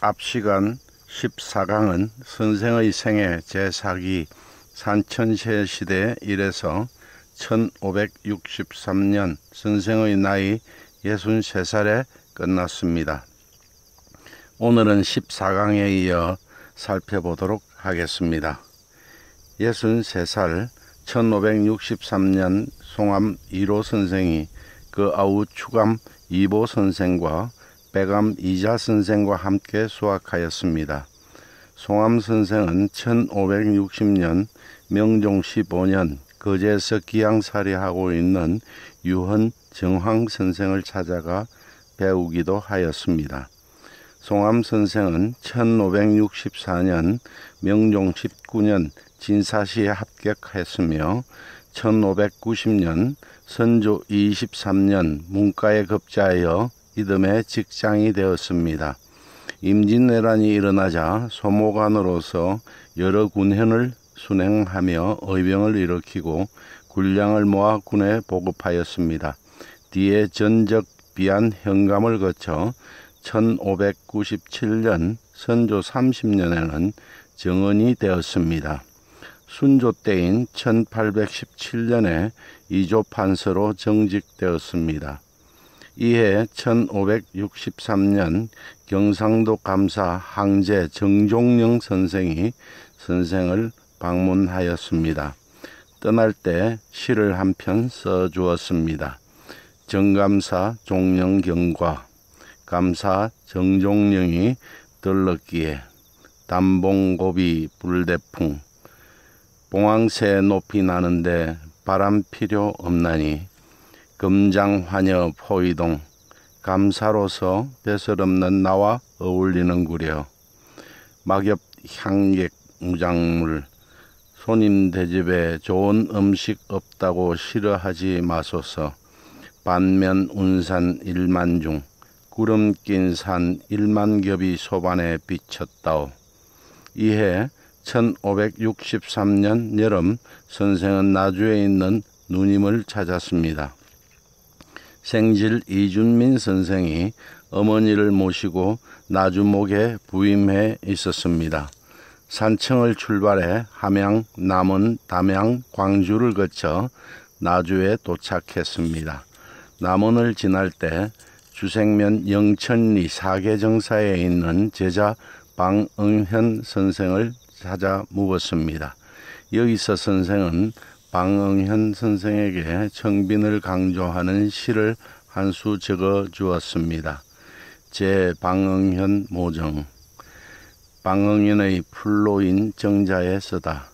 앞 시간 14강은 선생의 생애 제4기 산천세 시대 이래서 1563년 선생의 나이 63살에 끝났습니다. 오늘은 14강에 이어 살펴보도록 하겠습니다. 63살 1563년 송암 1호 선생이 그 아우 추감 2보 선생과 백암 이자 선생과 함께 수학하였습니다. 송암 선생은 1560년 명종 15년 거제에서 기양살이하고 있는 유헌 정황 선생을 찾아가 배우기도 하였습니다. 송암 선생은 1564년 명종 19년 진사시에 합격했으며 1590년 선조 23년 문과에 급자하여 이듬해 직장이 되었습니다. 임진왜란이 일어나자 소모관으로서 여러 군현을 순행하며 의병을 일으키고 군량을 모아 군에 보급하였습니다. 뒤에 전적 비안 현감을 거쳐 1597년 선조 30년에는 정원이 되었습니다. 순조 때인 1817년에 이조 판서로 정직되었습니다. 이해 1563년 경상도 감사 항제 정종영 선생이 선생을 방문하였습니다. 떠날 때 시를 한 편 써주었습니다. 정감사 종영경과 감사 정종영이 들렀기에 담봉고비 불대풍 봉황새 높이 나는데 바람 필요 없나니 금장환여 포이동 감사로서 배설없는 나와 어울리는구려. 막엽 향객 무장물 손님 대집에 좋은 음식 없다고 싫어하지 마소서. 반면 운산 일만 중 구름 낀 산 일만 겹이 소반에 비쳤다오. 이해 1563년 여름 선생은 나주에 있는 누님을 찾았습니다. 생질 이준민 선생이 어머니를 모시고 나주목에 부임해 있었습니다. 산청을 출발해 함양, 남원, 담양, 광주를 거쳐 나주에 도착했습니다. 남원을 지날 때 주생면 영천리 사계정사에 있는 제자 방응현 선생을 찾아 묵었습니다. 여기서 선생은 방응현 선생에게 청빈을 강조하는 시를 한 수 적어 주었습니다. 제 방응현 모정. 방응현의 풀로인 정자에 쓰다.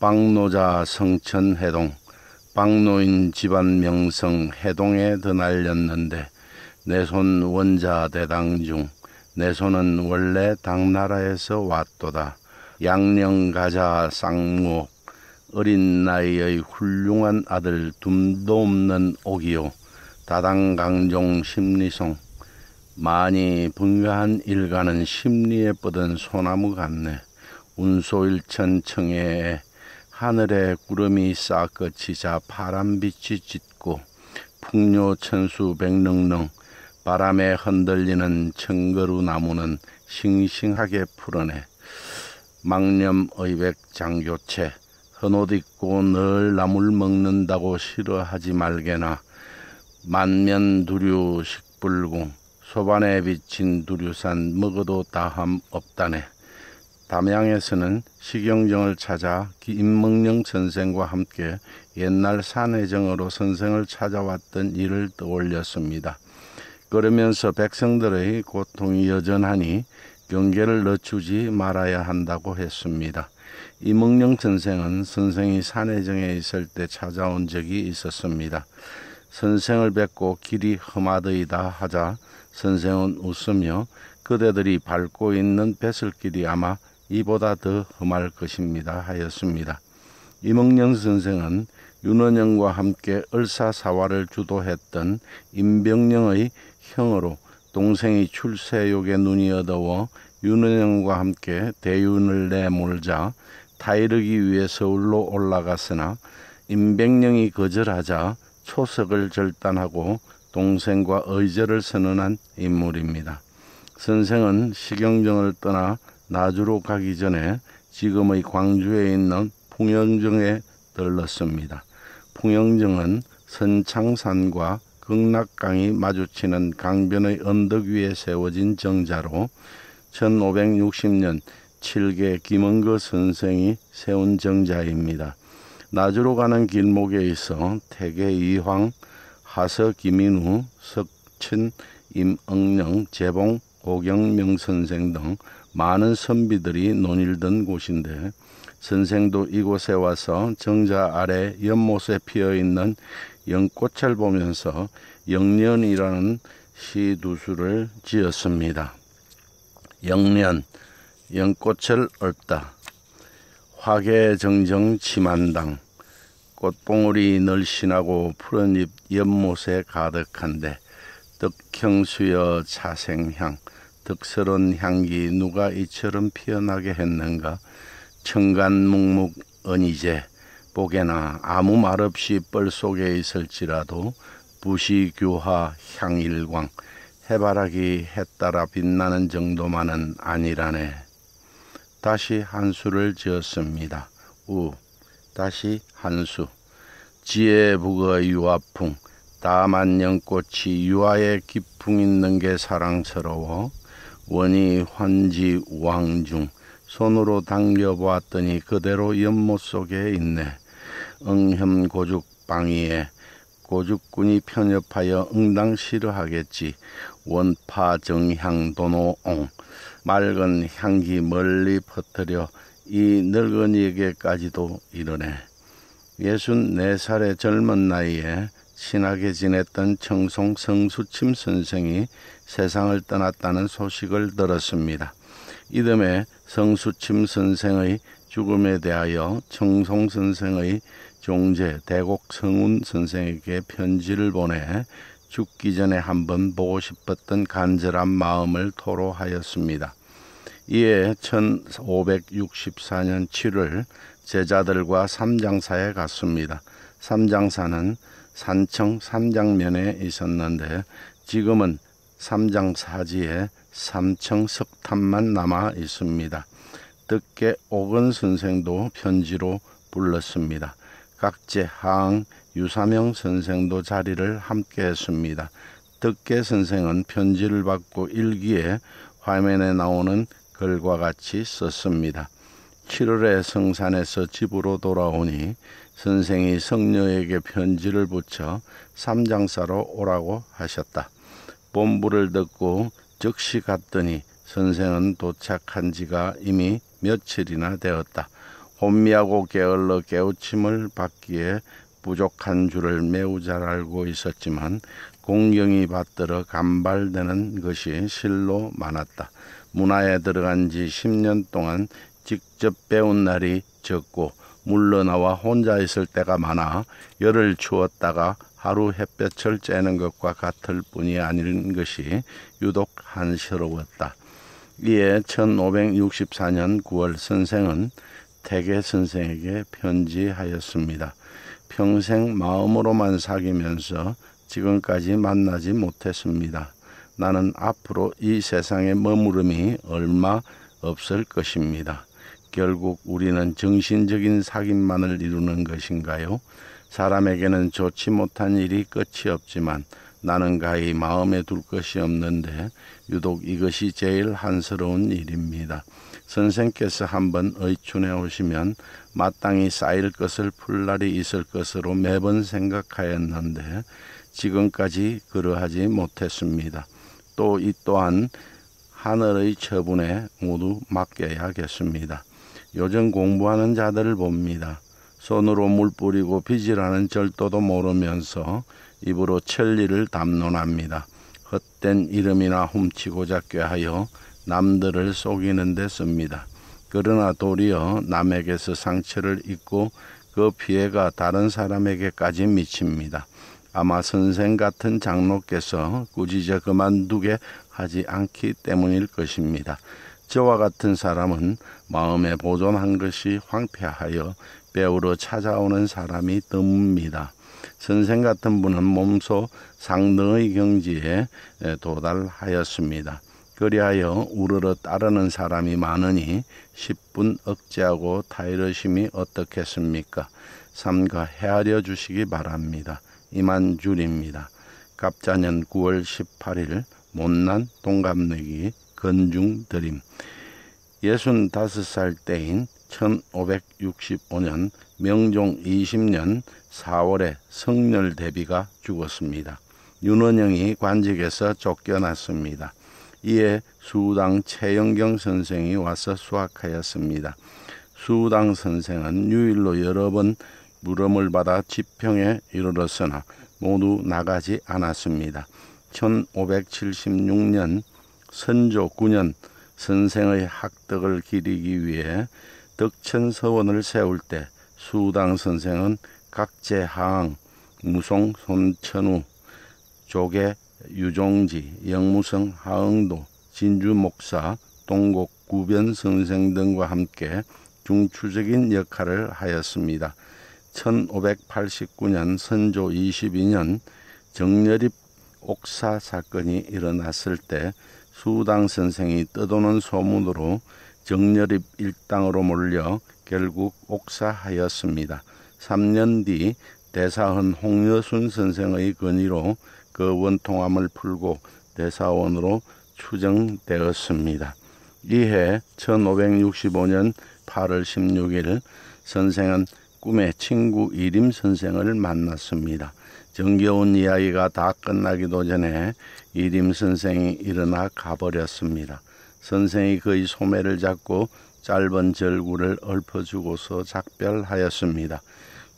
방노자 성천 해동. 방노인 집안 명성 해동에 드날렸는데 내 손 원자 대당 중 내 손은 원래 당나라에서 왔도다. 양령 가자 쌍무옥 어린 나이의 훌륭한 아들 둠도 없는 옥이요. 다당강종 심리송 많이 분가한 일가는 심리에 뻗은 소나무 같네. 운소일천 청해에 하늘에 구름이 싹거치자 파란빛이 짙고 풍요천수 백릉릉 바람에 흔들리는 청거루 나무는 싱싱하게 푸르네 망념 의백 장교체 헌옷 입고 늘 나물 먹는다고 싫어하지 말게나 만면 두류 식불궁 소반에 비친 두류산 먹어도 다함 없다네. 담양에서는 식용정을 찾아 김먹령 선생과 함께 옛날 산해정으로 선생을 찾아왔던 일을 떠올렸습니다. 그러면서 백성들의 고통이 여전하니 경계를 늦추지 말아야 한다고 했습니다. 이몽룡 선생은 선생이 산해정에 있을 때 찾아온 적이 있었습니다. 선생을 뵙고 길이 험하더이다 하자 선생은 웃으며 그대들이 밟고 있는 배슬길이 아마 이보다 더 험할 것입니다 하였습니다. 이몽룡 선생은 윤원영과 함께 을사사화를 주도했던 임병령의 형으로 동생이 출세욕에 눈이 어두워 윤원영과 함께 대윤을 내몰자 타이르기 위해 서울로 올라갔으나 임백령이 거절하자 초석을 절단하고 동생과 의절을 선언한 인물입니다. 선생은 식영정을 떠나 나주로 가기 전에 지금의 광주에 있는 풍영정에 들렀습니다. 풍영정은 선창산과 극락강이 마주치는 강변의 언덕 위에 세워진 정자로 1560년 7개 김원거 선생이 세운 정자입니다. 나주로 가는 길목에 있어 태계 이황, 하서 김인우, 석춘, 임응령, 재봉, 고경명 선생 등 많은 선비들이 논일던 곳인데 선생도 이곳에 와서 정자 아래 연못에 피어 있는 연꽃을 보면서 영년이라는 시 두 수를 지었습니다. 영년, 연꽃을 얽다. 화계정정 치만당. 꽃봉오리 널씬하고 푸른 잎 연못에 가득한데 덕형수여 자생향 덕스런 향기 누가 이처럼 피어나게 했는가 청간묵묵 언이제 보게나 아무 말 없이 뻘 속에 있을지라도 부시교화 향일광 해바라기 해 따라 빛나는 정도만은 아니라네. 다시 한수를 지었습니다. 우 다시 한수 지혜북어 유화풍 다만년꽃이 유화에 기풍 있는 게 사랑스러워 원이 환지 우왕중 손으로 당겨보았더니 그대로 연못 속에 있네. 응혐 고죽 방위에 고죽군이 편협하여 응당 싫어하겠지. 원파 정향 도노옹 맑은 향기 멀리 퍼뜨려 이 늙은이에게까지도 이르네. 예순 네 살의 젊은 나이에 친하게 지냈던 청송 성수침 선생이 세상을 떠났다는 소식을 들었습니다. 이듬해 성수침 선생의 죽음에 대하여 청송 선생의 종제 대곡 성운 선생에게 편지를 보내 죽기 전에 한번 보고 싶었던 간절한 마음을 토로하였습니다. 이에 1564년 7월 제자들과 삼장사에 갔습니다. 삼장사는 산청 삼장면에 있었는데 지금은 삼장사지에 삼청 석탑만 남아 있습니다. 뜻계 옥은 선생도 편지로 불렀습니다. 각제 하항 유사명 선생도 자리를 함께 했습니다. 덕계 선생은 편지를 받고 일기에 화면에 나오는 글과 같이 썼습니다. 7월에 성산에서 집으로 돌아오니 선생이 성녀에게 편지를 붙여 삼장사로 오라고 하셨다. 본부를 듣고 즉시 갔더니 선생은 도착한 지가 이미 며칠이나 되었다. 혼미하고 게을러 깨우침을 받기에 부족한 줄을 매우 잘 알고 있었지만 공경이 받들어 간발되는 것이 실로 많았다. 문화에 들어간 지 10년 동안 직접 배운 날이 적고 물러나와 혼자 있을 때가 많아 열을 추웠다가 하루 햇볕을 쬐는 것과 같을 뿐이 아닌 것이 유독 한스러웠다. 이에 1564년 9월 선생은 태계 선생에게 편지하였습니다. 평생 마음으로만 사귀면서 지금까지 만나지 못했습니다. 나는 앞으로 이 세상에 머무름이 얼마 없을 것입니다. 결국 우리는 정신적인 사귐만을 이루는 것인가요? 사람에게는 좋지 못한 일이 끝이 없지만 나는 가히 마음에 둘 것이 없는데 유독 이것이 제일 한스러운 일입니다. 선생께서 한번 의춘해 오시면 마땅히 쌓일 것을 풀 날이 있을 것으로 매번 생각하였는데 지금까지 그러하지 못했습니다. 또 이 또한 하늘의 처분에 모두 맡겨야겠습니다. 요즘 공부하는 자들을 봅니다. 손으로 물 뿌리고 빚이라는 절도도 모르면서 입으로 천리를 담론합니다. 헛된 이름이나 훔치고자 꾀하여 남들을 속이는 데 씁니다. 그러나 도리어 남에게서 상처를 입고 그 피해가 다른 사람에게까지 미칩니다. 아마 선생 같은 장로께서 꾸짖어 그만두게 하지 않기 때문일 것입니다. 저와 같은 사람은 마음에 보존한 것이 황폐하여 배우러 찾아오는 사람이 드뭅니다. 선생 같은 분은 몸소 상등의 경지에 도달하였습니다. 그리하여 우르르 따르는 사람이 많으니 10분 억제하고 타이르심이 어떻겠습니까? 삼가 헤아려 주시기 바랍니다. 이만 줄입니다. 갑자년 9월 18일 못난 동갑내기 건중 드림 65살 때인 1565년 명종 20년 4월에 성렬 대비가 죽었습니다. 윤원영이 관직에서 쫓겨났습니다. 이에 수당 최영경 선생이 와서 수학하였습니다. 수당 선생은 유일로 여러 번 물음을 받아 지평에 이르렀으나 모두 나가지 않았습니다. 1576년 선조 9년 선생의 학덕을 기리기 위해 덕천서원을 세울 때 수당 선생은 각제하항, 무송 손천우, 조계 유종지, 영무성 하흥도, 진주 목사, 동곡 구변 선생 등과 함께 중추적인 역할을 하였습니다. 1589년 선조 22년 정렬입 옥사 사건이 일어났을 때 수당 선생이 떠도는 소문으로 정렬입 일당으로 몰려 결국 옥사하였습니다. 3년 뒤 대사헌 홍여순 선생의 건의로 그 원통함을 풀고 대사원으로 추정되었습니다. 이해 1565년 8월 16일 선생은 꿈에 친구 이림 선생을 만났습니다. 정겨운 이야기가 다 끝나기도 전에 이림 선생이 일어나 가버렸습니다. 선생이 그의 소매를 잡고 짧은 절구를 엎어주고서 작별하였습니다.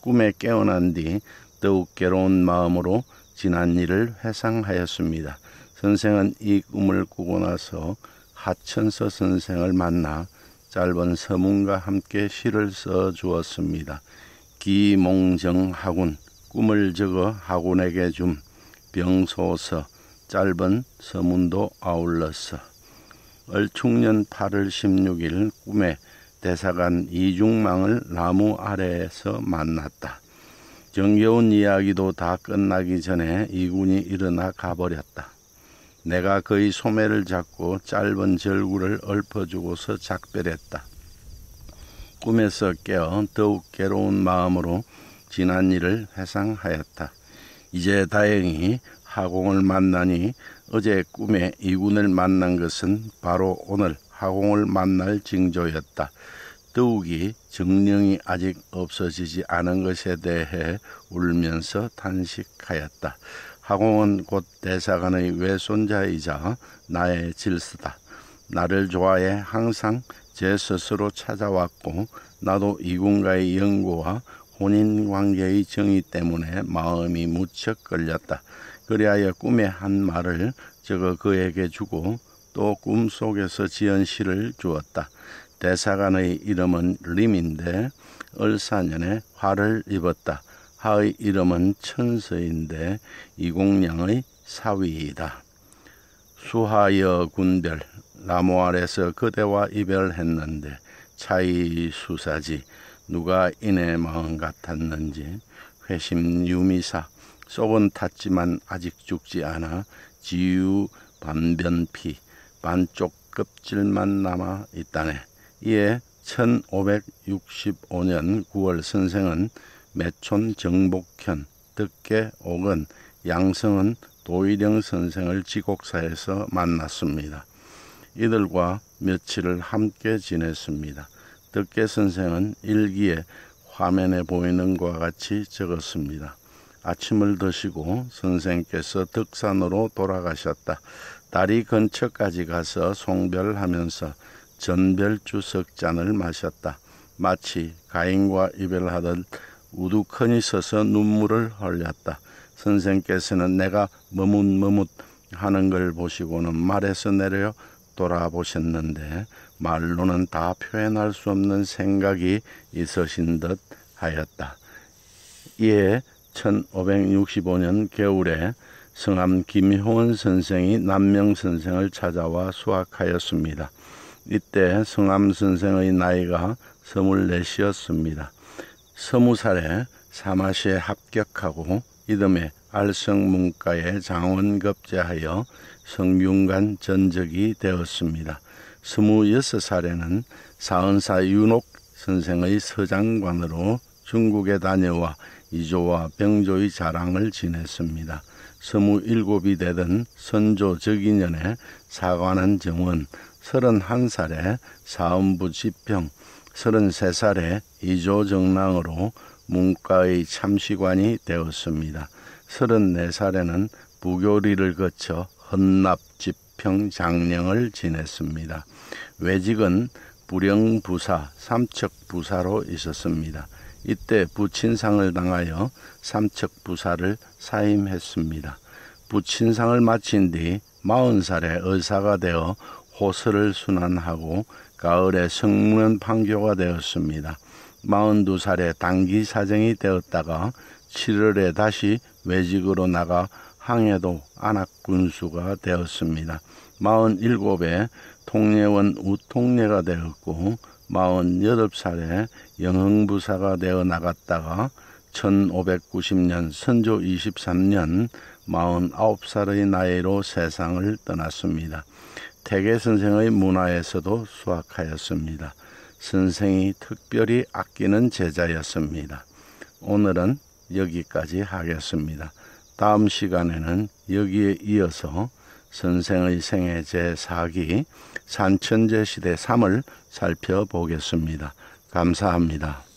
꿈에 깨어난 뒤 더욱 괴로운 마음으로 지난 일을 회상하였습니다. 선생은 이 꿈을 꾸고 나서 하천서 선생을 만나 짧은 서문과 함께 시를 써 주었습니다. 기몽정하군 꿈을 적어 하군에게 줌 병소서 짧은 서문도 아울렀어. 얼충년 8월 16일 꿈에 대사관 이중망을 나무 아래에서 만났다. 정겨운 이야기도 다 끝나기 전에 이군이 일어나 가버렸다. 내가 그의 소매를 잡고 짧은 절구를 엎어주고서 작별했다. 꿈에서 깨어 더욱 괴로운 마음으로 지난 일을 회상하였다. 이제 다행히 하공을 만나니 어제 꿈에 이군을 만난 것은 바로 오늘 하공을 만날 징조였다. 더욱이 정령이 아직 없어지지 않은 것에 대해 울면서 탄식하였다. 하공은 곧 대사관의 외손자이자 나의 질서다. 나를 좋아해 항상 제 스스로 찾아왔고 나도 이군과의 연고와 혼인 관계의 정의 때문에 마음이 무척 걸렸다. 그리하여 꿈의 한 말을 적어 그에게 주고 또 꿈속에서 지은 시를 주었다. 대사관의 이름은 림인데 을사년에 화를 입었다. 하의 이름은 천서인데 이공량의 사위이다. 수하여 군별 나무 아래서 그대와 이별했는데 차이 수사지 누가 이내 마음 같았는지 회심 유미사 속은 탔지만 아직 죽지 않아 지유 반변피 반쪽 껍질만 남아 있다네. 이에 1565년 9월 선생은 매촌 정복현, 덕계 옥은 양성은 도일영 선생을 지곡사에서 만났습니다. 이들과 며칠을 함께 지냈습니다. 덕계 선생은 일기에 화면에 보이는 것과 같이 적었습니다. 아침을 드시고 선생께서 덕산으로 돌아가셨다. 다리 근처까지 가서 송별하면서 전별주석 잔을 마셨다. 마치 가인과 이별하듯 우두커니 서서 눈물을 흘렸다. 선생께서는 내가 머뭇머뭇 하는 걸 보시고는 말에서 내려 돌아보셨는데 말로는 다 표현할 수 없는 생각이 있으신 듯 하였다. 이에 1565년 겨울에 성함 김효원 선생이 남명 선생을 찾아와 수학하였습니다. 이때 성함 선생의 나이가 스물넷이었습니다. 스무 살에 사마시에 합격하고 이듬해 알성문과에 장원급제하여 성균관 전적이 되었습니다. 26살에는 사은사 윤옥 선생의 서장관으로 중국에 다녀와 이조와 병조의 자랑을 지냈습니다. 스물일곱이 되던 선조 적인년에 사관한 정원, 서른한 살에 사음부 지평, 서른세 살에 이조 정랑으로 문과의 참시관이 되었습니다. 서른네 살에는 부교리를 거쳐 헌납 지평 장령을 지냈습니다. 외직은 불영부사, 삼척부사로 있었습니다. 이때 부친상을 당하여 삼척부사를 사임했습니다. 부친상을 마친 뒤 마흔 살에 의사가 되어 호서를 순환하고 가을에 성문 판교가 되었습니다. 마흔두 살에 단기 사정이 되었다가 7월에 다시 외직으로 나가 항해도 안악군수가 되었습니다. 마흔일곱에 통례원 우통례가 되었고 마흔여덟 살에 영흥부사가 되어 나갔다가 1590년 선조 23년 49살의 나이로 세상을 떠났습니다. 태계 선생의 문화에서도 수학하였습니다. 선생이 특별히 아끼는 제자였습니다. 오늘은 여기까지 하겠습니다. 다음 시간에는 여기에 이어서 선생의 생애 제4기 산천제 시대 3을 살펴보겠습니다. 감사합니다.